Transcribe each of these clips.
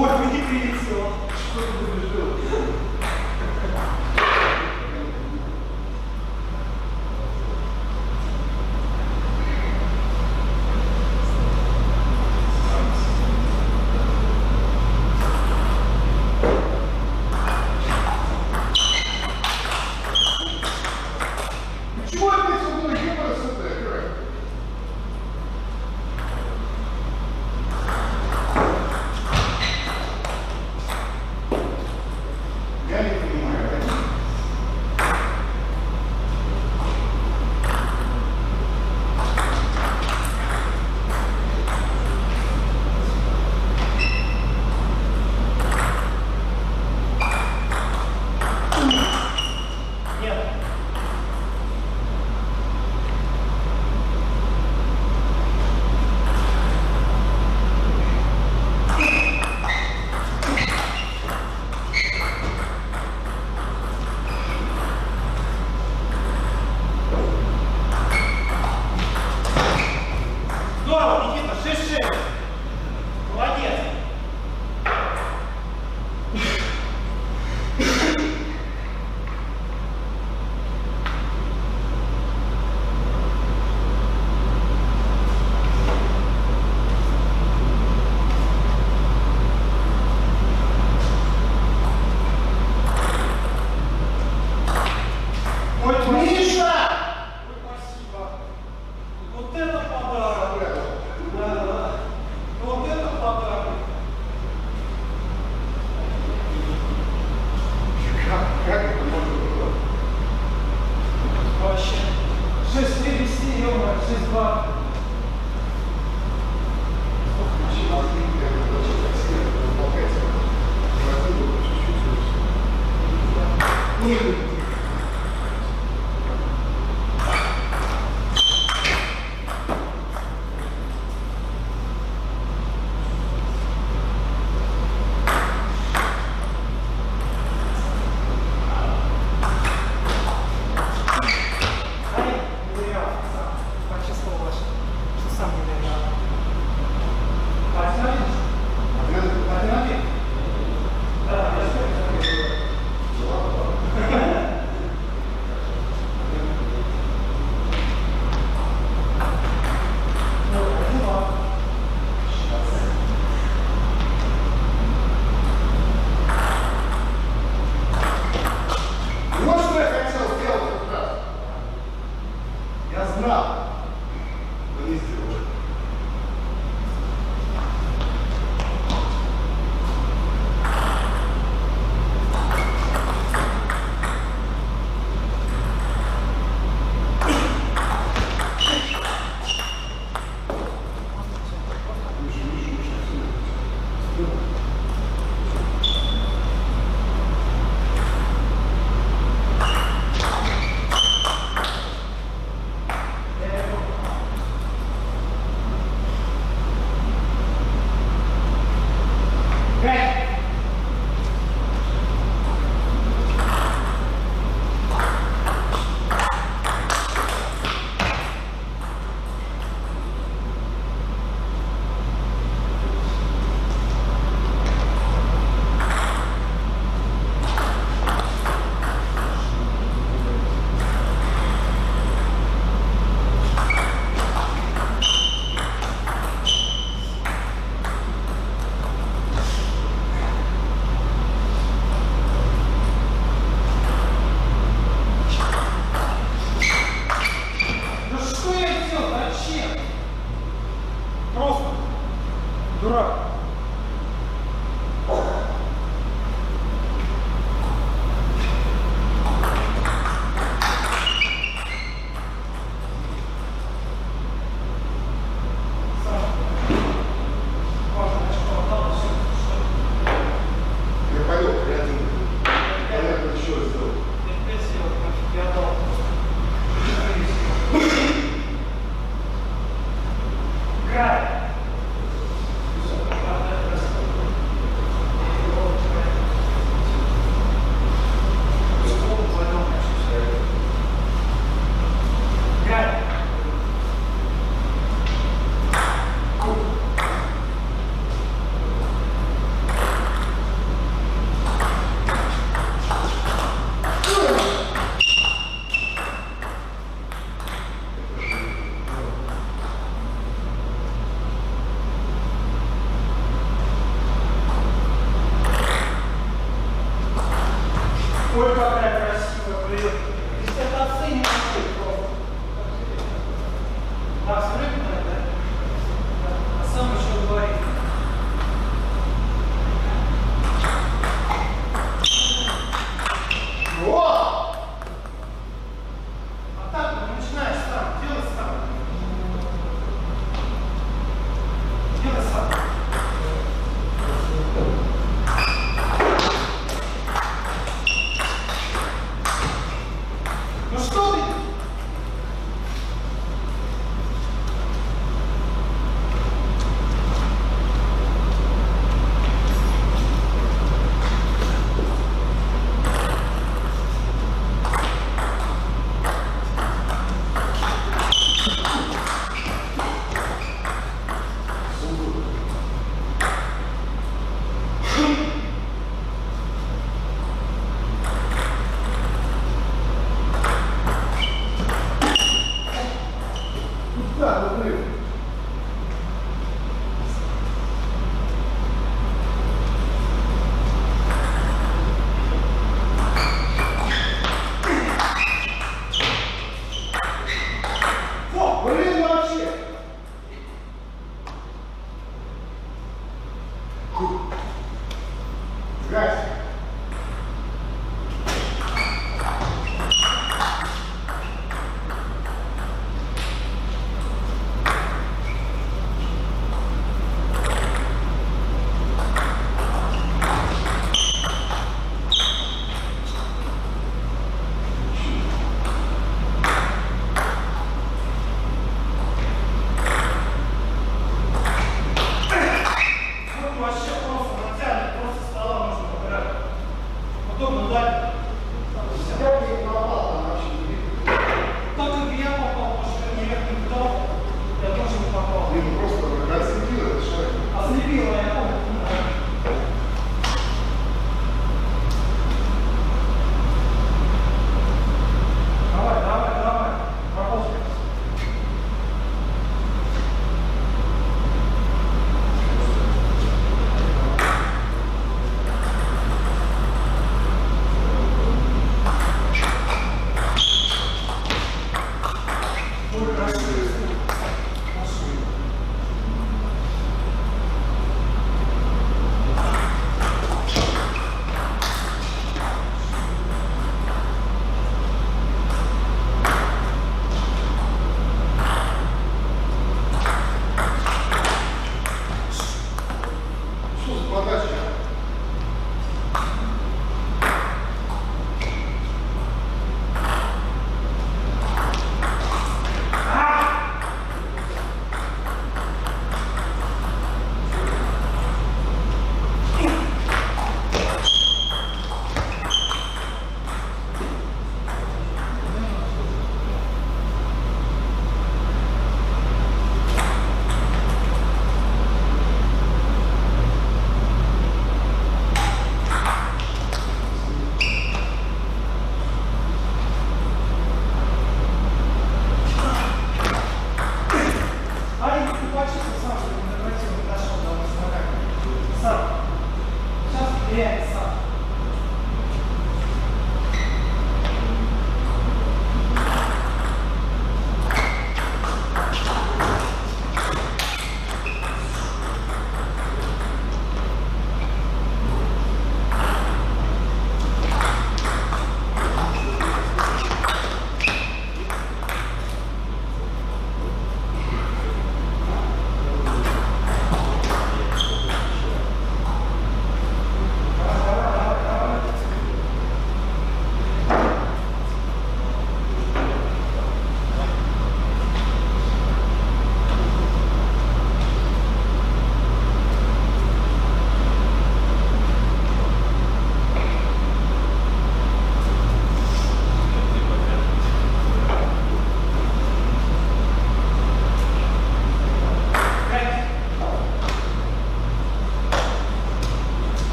Ох, иди крыльцо. Что ты будешь делать?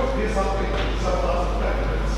always be something, some last